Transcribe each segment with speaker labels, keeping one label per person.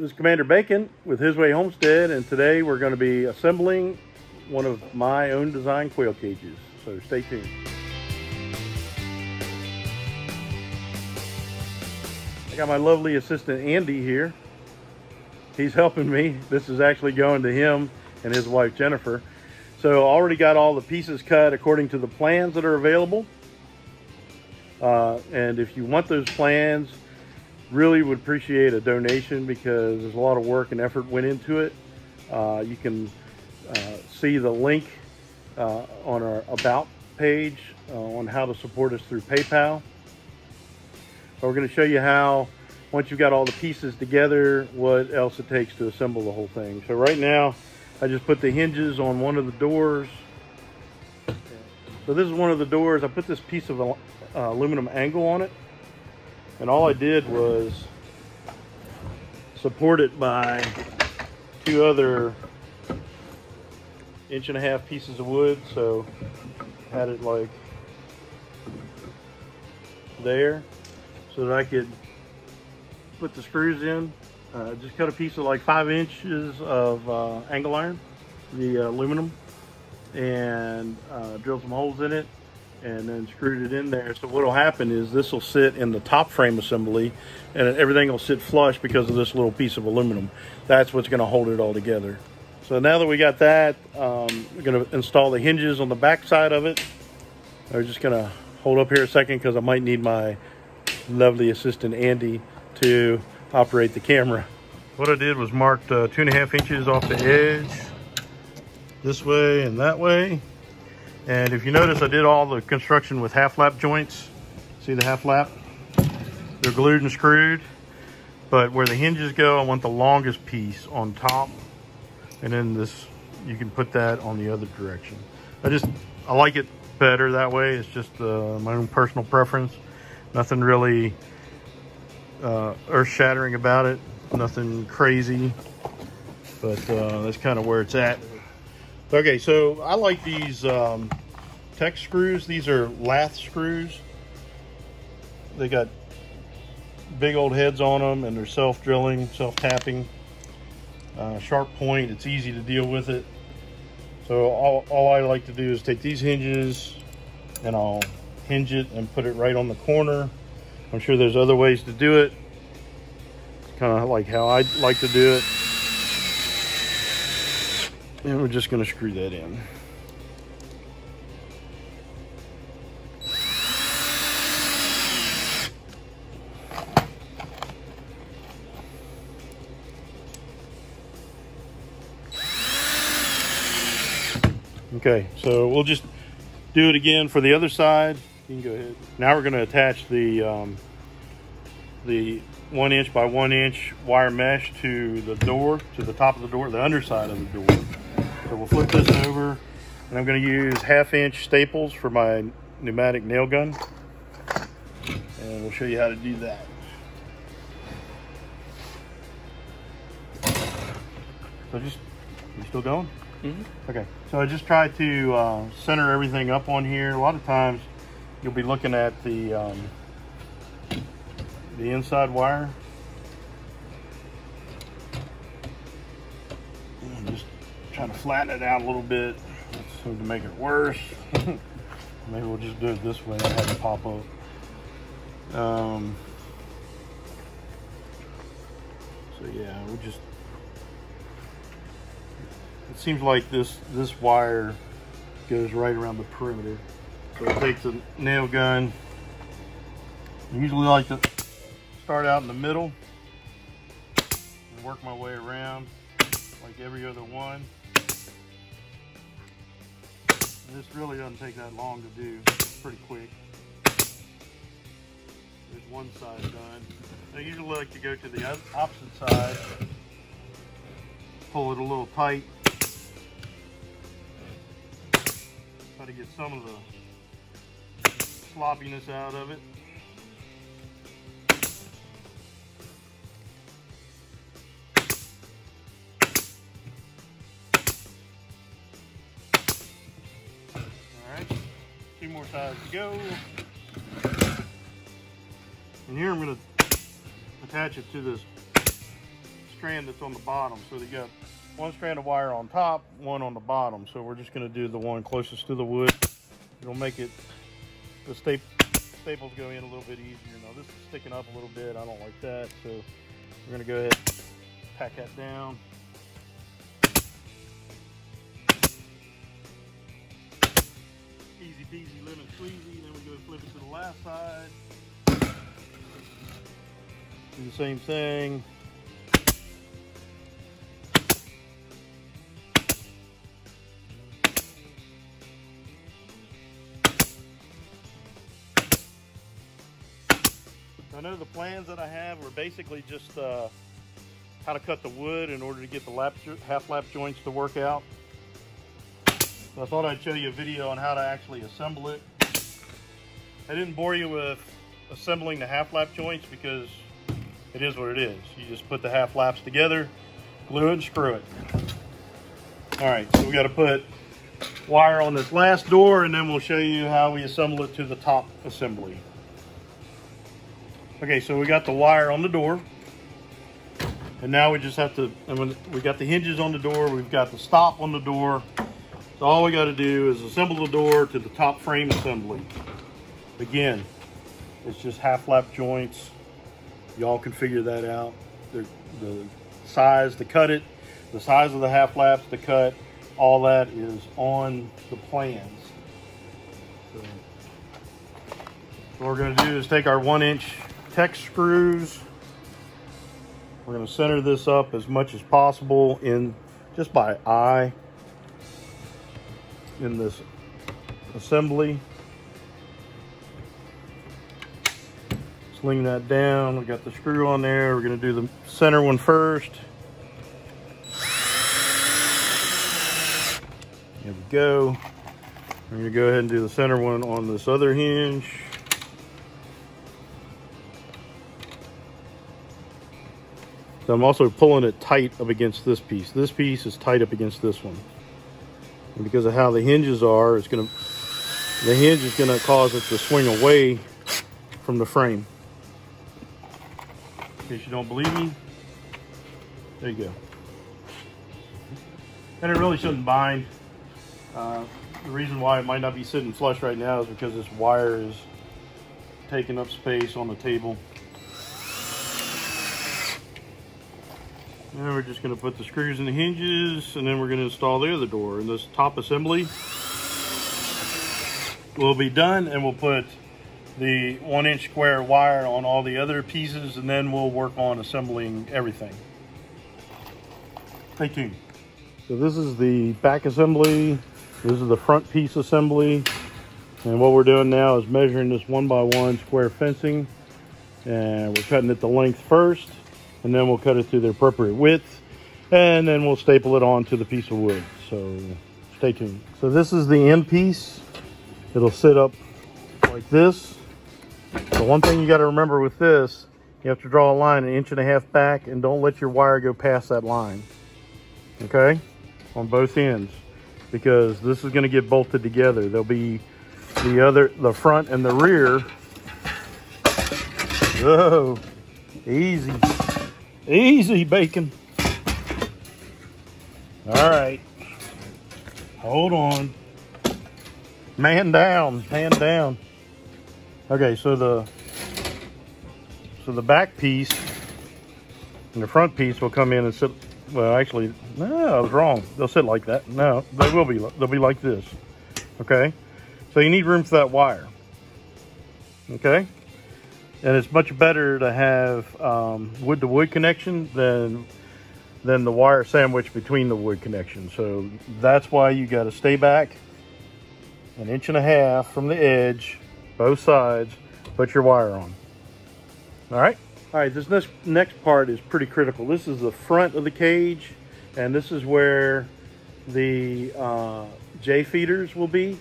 Speaker 1: This is Commander Bacon with His Way Homestead, and today we're going to be assembling one of my own design quail cages. So stay tuned. I got my lovely assistant Andy here. He's helping me. This is actually going to him and his wife Jennifer. So I already got all the pieces cut according to the plans that are available. Uh, and if you want those plans, really would appreciate a donation because there's a lot of work and effort went into it. Uh, you can uh, see the link uh, on our About page uh, on how to support us through PayPal. But we're going to show you how, once you've got all the pieces together, what else it takes to assemble the whole thing. So right now, I just put the hinges on one of the doors. So this is one of the doors. I put this piece of uh, aluminum angle on it and all I did was support it by two other inch and a half pieces of wood. So had it like there so that I could put the screws in. Uh, just cut a piece of like five inches of uh, angle iron, the uh, aluminum, and uh, drilled some holes in it and then screwed it in there. So what will happen is this will sit in the top frame assembly and everything will sit flush because of this little piece of aluminum. That's what's gonna hold it all together. So now that we got that, um, we're gonna install the hinges on the back side of it. I'm just gonna hold up here a second because I might need my lovely assistant Andy to operate the camera. What I did was marked uh, two and a half inches off the edge this way and that way and if you notice, I did all the construction with half lap joints. See the half lap? They're glued and screwed. But where the hinges go, I want the longest piece on top. And then this, you can put that on the other direction. I just, I like it better that way. It's just uh, my own personal preference. Nothing really uh, earth shattering about it. Nothing crazy. But uh, that's kind of where it's at. Okay, so I like these um, Tek screws. These are lath screws. They got big old heads on them and they're self-drilling, self-tapping. Uh, sharp point, it's easy to deal with it. So all, all I like to do is take these hinges and I'll hinge it and put it right on the corner. I'm sure there's other ways to do it. Kind of like how I like to do it. And we're just going to screw that in. Okay, so we'll just do it again for the other side. You can go ahead. Now we're going to attach the um, the one inch by one inch wire mesh to the door, to the top of the door, the underside of the door. So we'll flip this over and I'm going to use half inch staples for my pneumatic nail gun. And we'll show you how to do that. So just, you still going? Mm -hmm. Okay, so I just try to uh, center everything up on here. A lot of times you'll be looking at the um, the inside wire trying to flatten it out a little bit so to make it worse. Maybe we'll just do it this way and have it pop up. Um, so yeah, we just, it seems like this, this wire goes right around the perimeter. So I take the nail gun. I usually like to start out in the middle and work my way around like every other one. This really doesn't take that long to do. It's pretty quick. There's one side done. I usually like to go to the opposite side. Pull it a little tight. Try to get some of the sloppiness out of it. Sides to go. And here I'm going to attach it to this strand that's on the bottom. So they got one strand of wire on top, one on the bottom. So we're just gonna do the one closest to the wood. It'll make it, the sta staples go in a little bit easier. Now this is sticking up a little bit. I don't like that. So we're gonna go ahead pack that down. Easy lemon squeezy. Then we go flip it to the last side. Do the same thing. I know the plans that I have were basically just uh, how to cut the wood in order to get the lap, half lap joints to work out. So I thought I'd show you a video on how to actually assemble it. I didn't bore you with assembling the half lap joints because it is what it is. You just put the half laps together, glue it and screw it. All right, so we got to put wire on this last door and then we'll show you how we assemble it to the top assembly. Okay, so we got the wire on the door. And now we just have to, and when we got the hinges on the door, we've got the stop on the door. So all we got to do is assemble the door to the top frame assembly. Again, it's just half lap joints. Y'all can figure that out. The, the size to cut it, the size of the half laps to cut, all that is on the plans. So, what we're going to do is take our one inch Tek screws. We're going to center this up as much as possible in just by eye in this assembly. Sling that down. We got the screw on there. We're to do the center one first. There we go. Going to go ahead and do the center one on this other hinge. So I'm also pulling it tight up against this piece. This piece is tight up against this one. And because of how the hinges are, it's gonna, the hinge is gonna cause it to swing away from the frame. In case you don't believe me, there you go. And it really shouldn't bind. Uh, the reason why it might not be sitting flush right now is because this wire is taking up space on the table. Now we're just going to put the screws in the hinges and then we're going to install the other door. And this top assembly will be done and we'll put the one inch square wire on all the other pieces and then we'll work on assembling everything. Stay tuned. So this is the back assembly. This is the front piece assembly. And what we're doing now is measuring this one by one square fencing. And we're cutting it the length first and then we'll cut it to the appropriate width and then we'll staple it onto the piece of wood. So stay tuned. So this is the end piece. It'll sit up like this. The one thing you got to remember with this, you have to draw a line an inch and a half back and don't let your wire go past that line. Okay? On both ends. Because this is going to get bolted together. There'll be the other, the front and the rear. Whoa. Easy. Easy, bacon. All right. Hold on. Man down, hand down. Okay, so the so the back piece and the front piece will come in and sit. Well, actually, no, I was wrong. They'll sit like that. No, they will be. They'll be like this. Okay, so you need room for that wire. Okay, and it's much better to have um, wood to wood connection than than the wire sandwich between the wood connection. So that's why you got to stay back an inch and a half from the edge, both sides, put your wire on. All right. All right, this next, next part is pretty critical. This is the front of the cage, and this is where the uh, J feeders will be.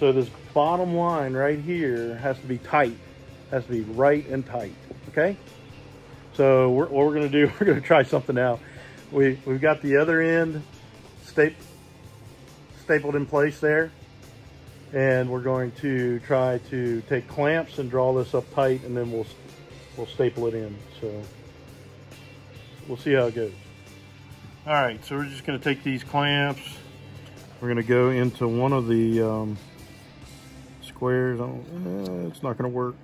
Speaker 1: So this bottom line right here has to be tight has to be right and tight, okay? So we're, what we're gonna do, we're gonna try something out. We, we've got the other end sta stapled in place there. And we're going to try to take clamps and draw this up tight and then we'll, we'll staple it in. So we'll see how it goes. All right, so we're just gonna take these clamps. We're gonna go into one of the um, squares. Uh, it's not gonna work.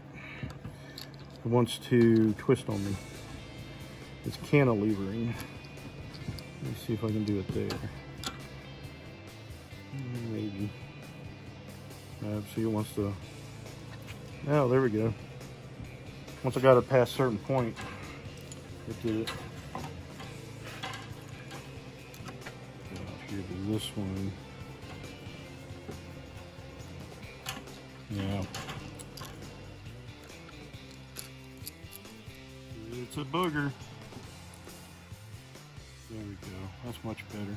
Speaker 1: It wants to twist on me. It's cantilevering. Let me see if I can do it there. Maybe. Uh, see, it wants to. Oh, there we go. Once I got it past a certain point, it did it. This one. Yeah. A booger. There we go. That's much better.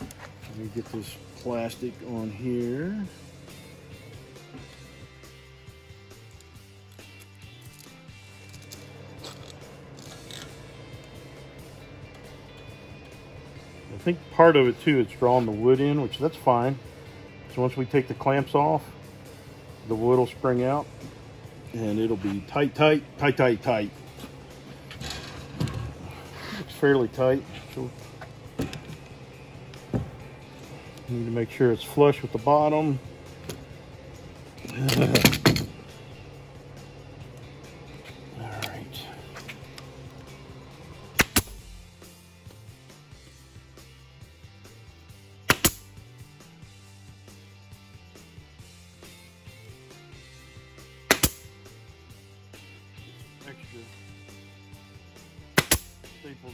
Speaker 1: Let me get this plastic on here. I think part of it too, it's drawing the wood in, which that's fine. So once we take the clamps off, the wood will spring out and it'll be tight, tight, tight, tight, tight. Fairly tight. So need to make sure it's flush with the bottom.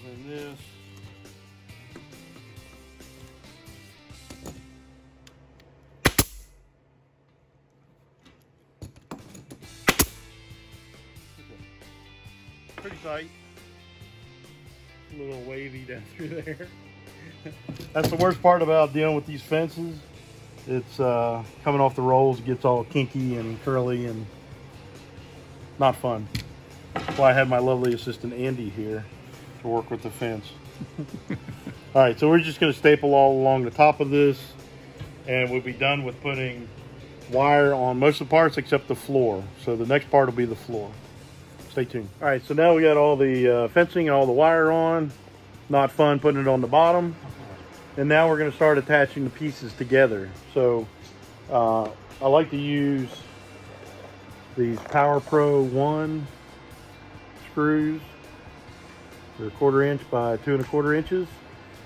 Speaker 1: In this. Pretty tight. A little wavy down through there. That's the worst part about dealing with these fences. It's uh, coming off the rolls, gets all kinky and curly and not fun. That's why I had my lovely assistant Andy here to work with the fence. all right, so we're just gonna staple all along the top of this and we'll be done with putting wire on most of the parts except the floor. So the next part will be the floor. Stay tuned. All right, so now we got all the uh, fencing and all the wire on. Not fun putting it on the bottom. And now we're gonna start attaching the pieces together. So uh, I like to use these Power Pro 1 screws they're a quarter inch by two and a quarter inches.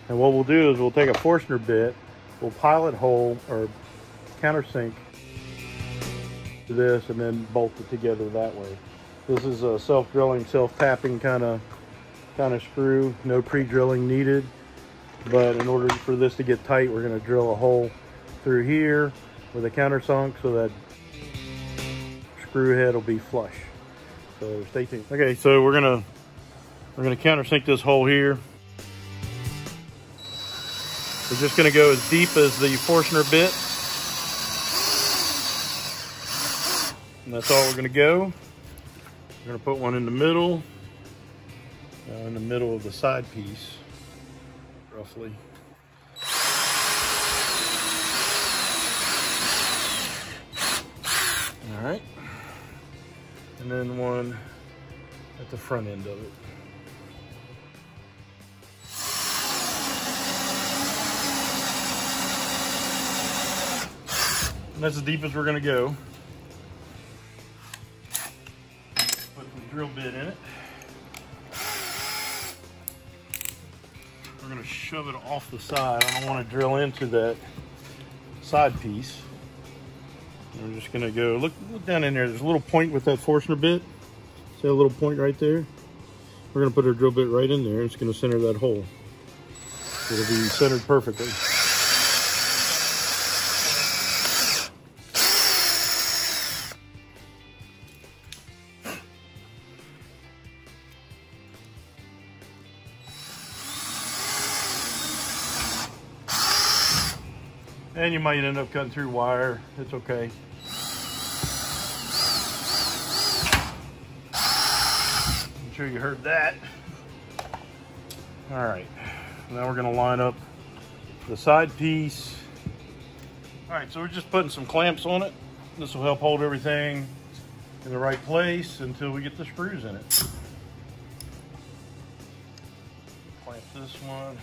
Speaker 1: And what we'll do is we'll take a Forstner bit, we'll pilot hole or countersink this and then bolt it together that way. This is a self-drilling, self-tapping kind of kind of screw, no pre-drilling needed. But in order for this to get tight, we're gonna drill a hole through here with a countersunk so that screw head will be flush. So stay tuned. Okay, so we're gonna we're gonna countersink this hole here. We're just gonna go as deep as the Forstner bit. And that's all we're gonna go. We're gonna put one in the middle, uh, in the middle of the side piece, roughly. All right. And then one at the front end of it. And that's as deep as we're gonna go. Put the drill bit in it. We're gonna shove it off the side. I don't wanna drill into that side piece. We're just gonna go, look, look down in there. There's a little point with that Forstner bit. See a little point right there? We're gonna put our drill bit right in there. It's gonna center that hole. It'll be centered perfectly. You might end up cutting through wire. It's okay. I'm sure you heard that. All right, now we're gonna line up the side piece. All right, so we're just putting some clamps on it. This will help hold everything in the right place until we get the screws in it. Clamp this one.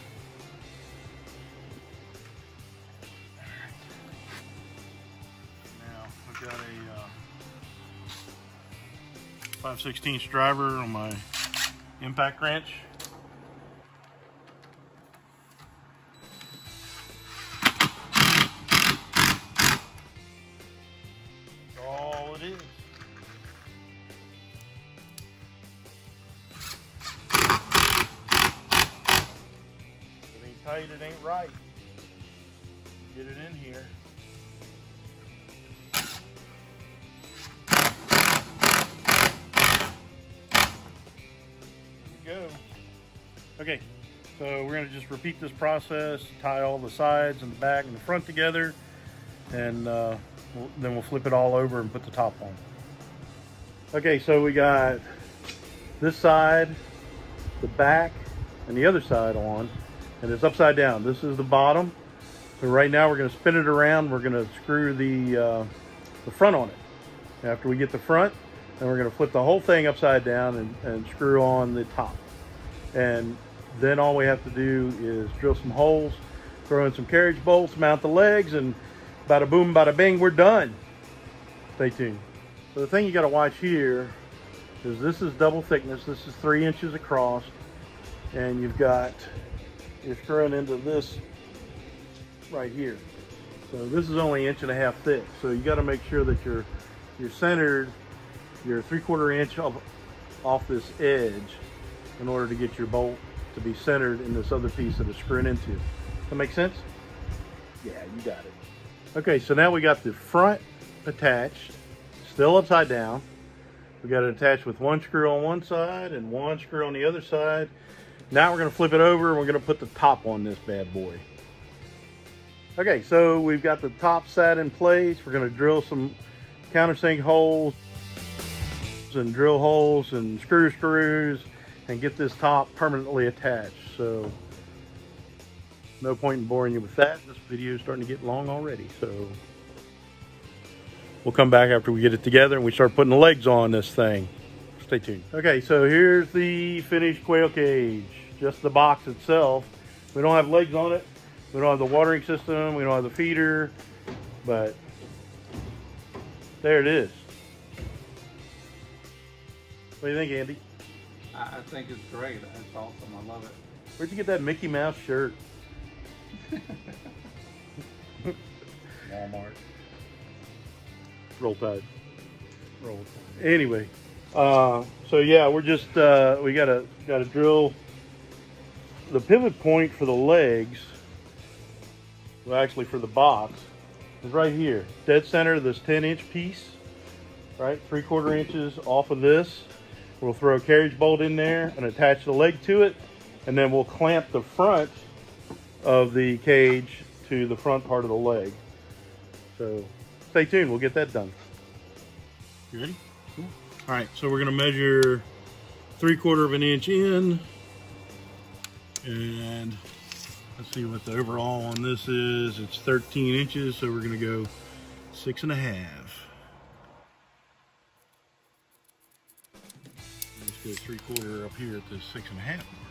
Speaker 1: 5 16 driver on my impact wrench. it ain't right. Get it in here. Go. Okay, so we're gonna just repeat this process, tie all the sides and the back and the front together, and uh, we'll, then we'll flip it all over and put the top on. Okay, so we got this side, the back, and the other side on, and it's upside down. This is the bottom. So right now we're gonna spin it around. We're gonna screw the, uh, the front on it. After we get the front, then we're gonna flip the whole thing upside down and, and screw on the top. And then all we have to do is drill some holes, throw in some carriage bolts, mount the legs, and bada boom, bada bing, we're done. Stay tuned. So the thing you gotta watch here is this is double thickness. This is three inches across. And you've got, you're screwing into this right here. So this is only inch and a half thick. So you gotta make sure that you're, you're centered, you're three quarter inch off, off this edge in order to get your bolt to be centered in this other piece that it's screwing into. That make sense? Yeah, you got it. Okay, so now we got the front attached, still upside down. We got it attached with one screw on one side and one screw on the other side. Now we're gonna flip it over and we're gonna put the top on this bad boy. Okay, so we've got the top set in place. We're gonna drill some countersink holes and drill holes and screw screws and get this top permanently attached. So no point in boring you with that. This video is starting to get long already. So we'll come back after we get it together and we start putting the legs on this thing. Stay tuned. Okay, so here's the finished quail cage. Just the box itself. We don't have legs on it. We don't have the watering system. We don't have the feeder. But there it is. What do you think, Andy?
Speaker 2: I, I think it's great. It's awesome. I love it.
Speaker 1: Where'd you get that Mickey Mouse shirt?
Speaker 2: Walmart.
Speaker 1: Roll Tide. Roll Tide. Anyway, uh, so yeah, we're just uh, we gotta gotta drill the pivot point for the legs. Well, actually, for the box is right here, dead center of this 10 inch piece. Right, three quarter inches off of this. We'll throw a carriage bolt in there and attach the leg to it, and then we'll clamp the front of the cage to the front part of the leg. So stay tuned, we'll get that done. You ready? All right, so we're gonna measure three quarter of an inch in and let's see what the overall on this is. It's 13 inches, so we're gonna go six and a half. Let's three quarter up here at the six and a half mark.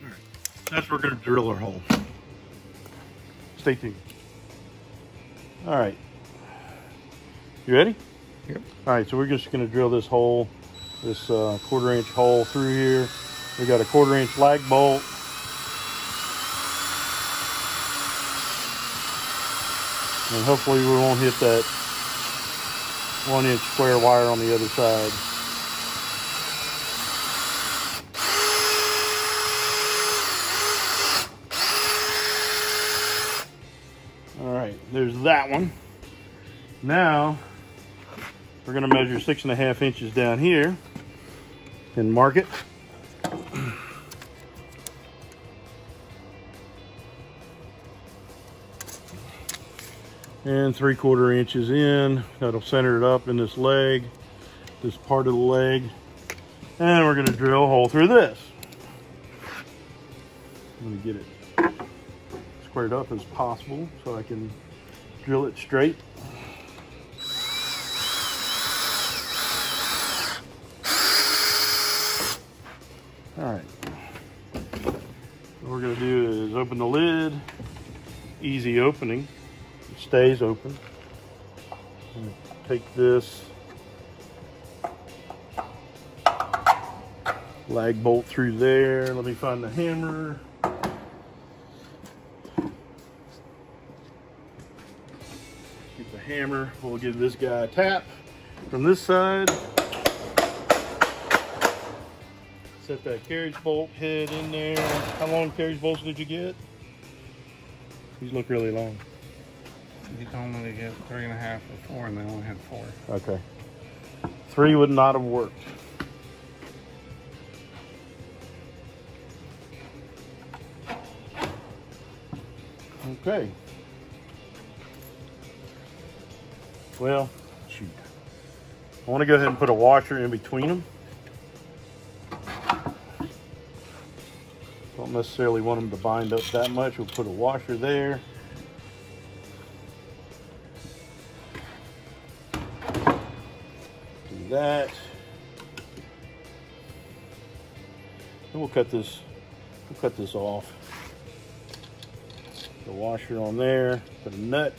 Speaker 1: All right, that's where we're gonna drill our hole. Stay tuned. All right, you ready?
Speaker 2: Yep.
Speaker 1: All right, so we're just gonna drill this hole, this uh, quarter inch hole through here. We got a quarter inch lag bolt. And hopefully we won't hit that one inch square wire on the other side. All right, there's that one. Now, we're gonna measure six and a half inches down here and mark it. And three quarter inches in, that'll center it up in this leg, this part of the leg. And we're gonna drill a hole through this. I'm gonna get it squared up as possible so I can drill it straight. All right. What we're gonna do is open the lid. Easy opening. Stays open. Take this lag bolt through there. Let me find the hammer. Get the hammer. We'll give this guy a tap from this side. Set that carriage bolt head in there. How long carriage bolts did you get? These look really long.
Speaker 2: He told me to get three and a half or four, and they only had four.
Speaker 1: Okay. Three would not have worked. Okay. Well, shoot. I want to go ahead and put a washer in between them. Don't necessarily want them to bind up that much. We'll put a washer there. That. And we'll cut this, we'll cut this off. The washer on there, put a nut.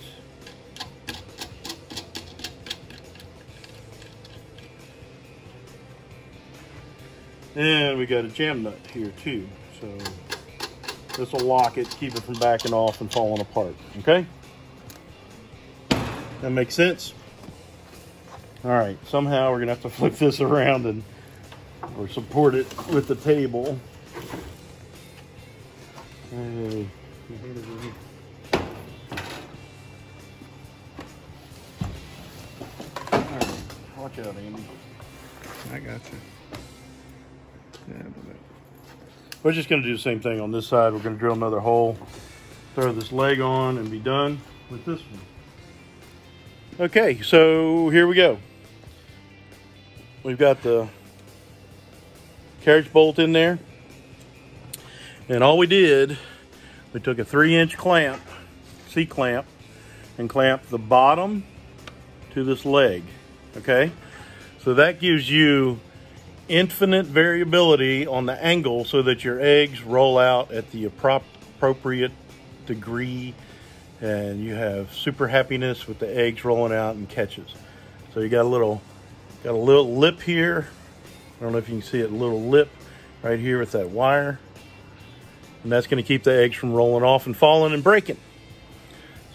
Speaker 1: And we got a jam nut here too. So this will lock it, keep it from backing off and falling apart, okay? That makes sense? All right, somehow we're gonna have to flip this around and or support it with the table. Hey. All right, Watch out, Andy.
Speaker 2: I got you. Yeah,
Speaker 1: We're just gonna do the same thing on this side. We're gonna drill another hole, throw this leg on and be done with this one. Okay, so here we go. We've got the carriage bolt in there. And all we did, we took a three inch clamp, C-clamp, and clamped the bottom to this leg, okay? So that gives you infinite variability on the angle so that your eggs roll out at the appro- appropriate degree and you have super happiness with the eggs rolling out and catches. So you got a little got a little lip here. I don't know if you can see it, a little lip right here with that wire. And that's going to keep the eggs from rolling off and falling and breaking.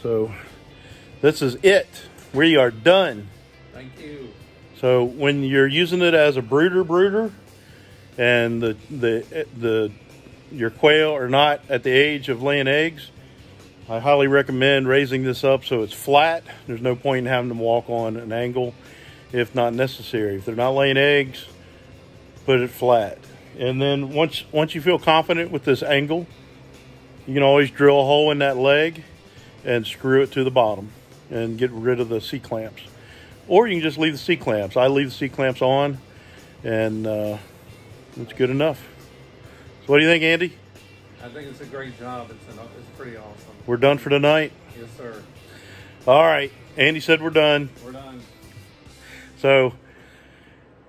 Speaker 1: So this is it. We are done.
Speaker 2: thank you.
Speaker 1: So when you're using it as a brooder brooder, and the the the your quail are not at the age of laying eggs, I highly recommend raising this up so it's flat. There's no point in having them walk on an angle if not necessary. If they're not laying eggs, put it flat. And then once once you feel confident with this angle, you can always drill a hole in that leg and screw it to the bottom and get rid of the C clamps. Or you can just leave the C clamps. I leave the C clamps on, and uh, it's good enough. So, what do you think, Andy?
Speaker 2: I think it's a great job. It's an, it's pretty awesome.
Speaker 1: We're done for tonight.
Speaker 2: Yes, sir.
Speaker 1: All right. Andy said we're done.
Speaker 2: We're done.
Speaker 1: So,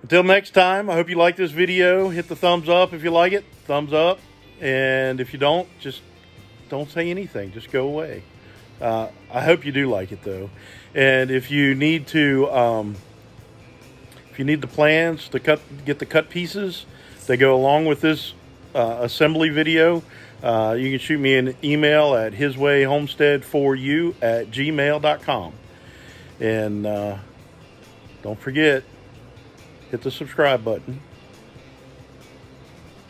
Speaker 1: until next time, I hope you like this video. Hit the thumbs up if you like it. Thumbs up. And if you don't, just don't say anything. Just go away. Uh, I hope you do like it though. And if you need to, um, if you need the plans to cut, get the cut pieces that go along with this uh, assembly video, uh, you can shoot me an email at hiswayhomestead4u at gmail.com. And uh, don't forget, hit the subscribe button.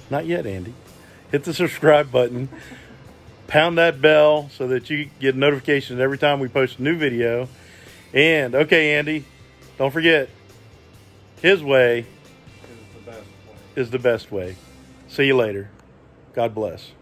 Speaker 1: Not yet, Andy. Hit the subscribe button. Pound that bell so that you get notifications every time we post a new video. And, okay, Andy, don't forget, his way
Speaker 2: It's the best way.
Speaker 1: is the best way. See you later. God bless.